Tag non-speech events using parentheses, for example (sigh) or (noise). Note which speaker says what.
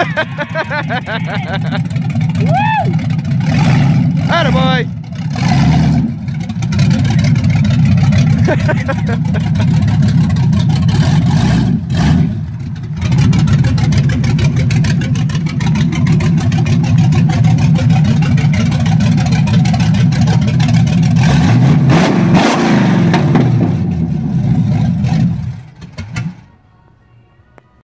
Speaker 1: Woo! Attaboy!
Speaker 2: Ha (laughs) ha ha ha ha!